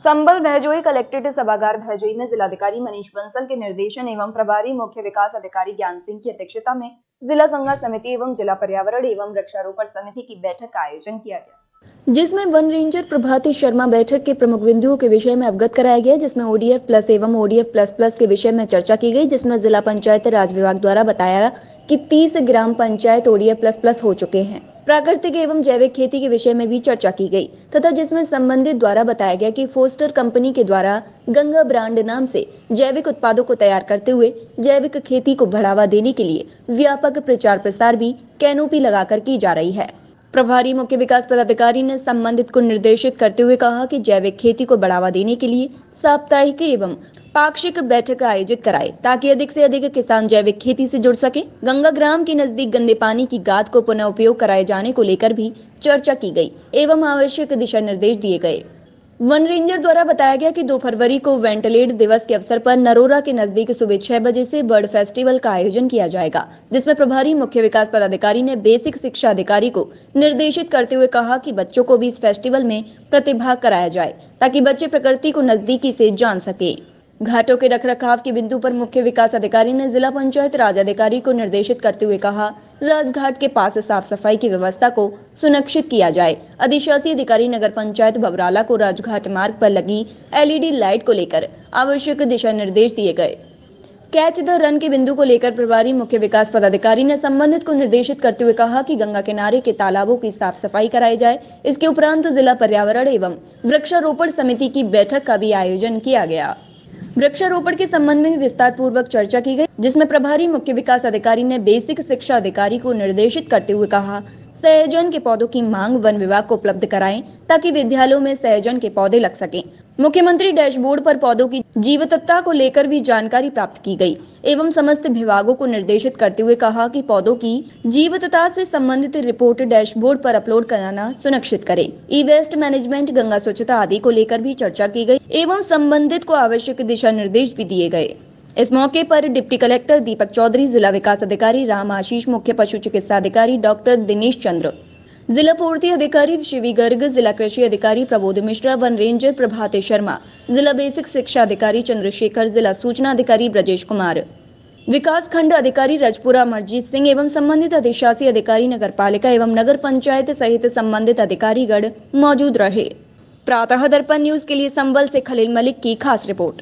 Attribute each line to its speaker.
Speaker 1: संबल भैजोई, collectorate सभागार भैजोई में जिलाधिकारी मनीष बंसल के निर्देशन एवं प्रभारी मुख्य विकास अधिकारी ज्ञान सिंह की अध्यक्षता में जिला गंगा समिति एवं जिला पर्यावरण एवं वृक्षारोपण समिति की बैठक का आयोजन किया गया।
Speaker 2: जिसमें वन रेंजर प्रभाती शर्मा बैठक के प्रमुख बिंदुओं के विषय में अवगत कराया गया, जिसमें ओडीएफ प्लस एवं ओडीएफ प्लस प्लस के विषय में चर्चा की गई, जिसमें जिला पंचायत राज विभाग द्वारा बताया कि 30 ग्राम पंचायत ओडीएफ प्लस प्लस हो चुके हैं। प्राकृतिक एवं जैविक खेती के विषय में भी चर्चा की गई, तथा जिसमें संबंधित द्वारा बताया गया कि फोस्टर कंपनी के द्वारा गंगा ब्रांड नाम से जैविक उत्पादों को तैयार करते हुए जैविक खेती को बढ़ावा देने के लिए व्यापक प्रचार प्रसार भी कैनोपी लगाकर की जा रही है। प्रभारी मुख्य विकास पदाधिकारी ने संबंधित को निर्देशित करते हुए कहा कि जैविक खेती को बढ़ावा देने के लिए साप्ताहिक एवं पाक्षिक बैठक आयोजित कराए ताकि अधिक से अधिक किसान जैविक खेती से जुड़ सके। गंगा ग्राम के नज़दीक गंदे पानी की गाद को पुनः उपयोग कराए जाने को लेकर भी चर्चा की गई एवं आवश्यक दिशा निर्देश दिए गए। वन रेंजर द्वारा बताया गया कि 2 फरवरी को वेंटिलेट दिवस के अवसर पर नरोरा के नज़दीक सुबह छह बजे से बर्ड फेस्टिवल का आयोजन किया जाएगा, जिसमें प्रभारी मुख्य विकास पदाधिकारी ने बेसिक शिक्षा अधिकारी को निर्देशित करते हुए कहा कि बच्चों को भी इस फेस्टिवल में प्रतिभाग कराया जाए, ताकि बच्चे प्रकृति को नजदीकी से जान सके। घाटों के रखरखाव के बिंदु पर मुख्य विकास अधिकारी ने जिला पंचायत राज अधिकारी को निर्देशित करते हुए कहा, राजघाट के पास साफ़ सफ़ाई की व्यवस्था को सुनिश्चित किया जाए। अधिशासी अधिकारी नगर पंचायत बबराला को राजघाट मार्ग पर लगी एलईडी लाइट को लेकर आवश्यक दिशा निर्देश दिए गए। कैच द रन के बिंदु को लेकर प्रभारी मुख्य विकास पदाधिकारी ने संबंधित को निर्देशित करते हुए कहा कि गंगा किनारे के तालाबों की साफ़ सफ़ाई कराई जाए। इसके उपरांत जिला पर्यावरण एवं वृक्षारोपण समिति की बैठक का भी आयोजन किया गया। वृक्षारोपण के संबंध में विस्तार पूर्वक चर्चा की गई, जिसमें प्रभारी मुख्य विकास अधिकारी ने बेसिक शिक्षा अधिकारी को निर्देशित करते हुए कहा, सहजन के पौधों की मांग वन विभाग को उपलब्ध कराएँ, ताकि विद्यालयों में सहजन के पौधे लग सकें। मुख्यमंत्री डैशबोर्ड पर पौधों की जीवतत्ता को लेकर भी जानकारी प्राप्त की गई। एवं समस्त विभागों को निर्देशित करते हुए कहा कि पौधों की जीवतता से संबंधित रिपोर्ट डैशबोर्ड पर अपलोड कराना सुनिश्चित करें। ई वेस्ट मैनेजमेंट, गंगा स्वच्छता आदि को लेकर भी चर्चा की गई एवं संबंधित को आवश्यक दिशा निर्देश भी दिए गए। इस मौके पर डिप्टी कलेक्टर दीपक चौधरी, जिला विकास अधिकारी, राम आशीष, मुख्य पशु चिकित्सा अधिकारी डॉक्टर दिनेश चंद्र जिला पूर्ति अधिकारी शिवी गर्ग, जिला कृषि अधिकारी प्रबोध मिश्रा, वन रेंजर प्रभाते शर्मा, जिला बेसिक शिक्षा अधिकारी चंद्रशेखर, जिला सूचना अधिकारी ब्रजेश कुमार। विकास खंड अधिकारी रजपुरा अमरजीत सिंह एवं संबंधित अधिशासी अधिकारी नगर पालिका एवं नगर पंचायत सहित संबंधित अधिकारीगण मौजूद रहे। प्रातः दर्पण न्यूज़ के लिए संबल से खलील मलिक की खास रिपोर्ट।